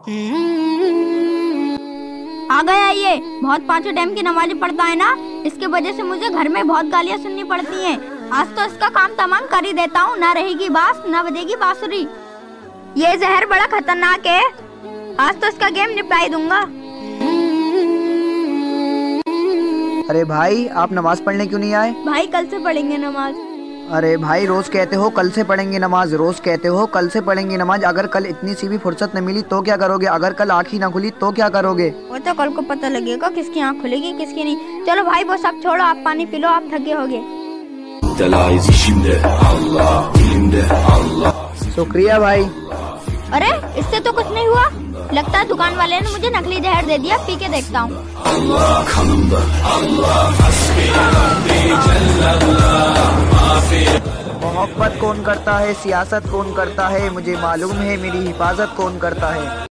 आ गया ये। बहुत पाँचों टाइम की नमाज़ पढ़ता है ना? इसके वजह से मुझे घर में बहुत गालियाँ सुननी पड़ती हैं। आज तो इसका काम तमाम कर ही देता हूँ। ना रहेगी बास ना बजेगी बांसुरी। ये जहर बड़ा खतरनाक है। आज तो इसका गेम निपटाई दूँगा। अरे भाई आप नमाज़ पढ़ने क्यों नहीं आए? भाई कल से पढ़ेंगे नमाज़। अरे भाई रोज कहते हो कल से पढ़ेंगे नमाज़ रोज कहते हो कल से पढ़ेंगे नमाज़ अगर कल इतनी सी भी फुर्सत न मिली तो क्या करोगे? अगर कल आँख ही ना खुली तो क्या करोगे? वो तो कल को पता लगेगा किसकी आँख खुलेगी किसकी नहीं। चलो भाई वो सब छोड़ो आप पानी पी लो आप थके होगे। शुक्रिया भाई। अरे इससे तो कुछ नहीं हुआ। लगता है दुकान वाले ने मुझे नकली जहर दे दिया पी के देखता हूँ। मोहब्बत कौन करता है? सियासत कौन करता है? मुझे मालूम है, मेरी हिफाजत कौन करता है?